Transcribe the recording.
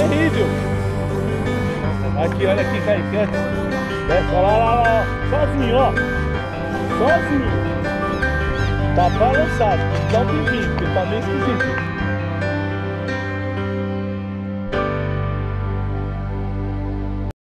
É terrível. Aqui, olha aqui, cai Desce, né, olha lá, lá, lá, sozinho, ó. Sozinho. Tá balançado. tá bem porque tá meio esquisito.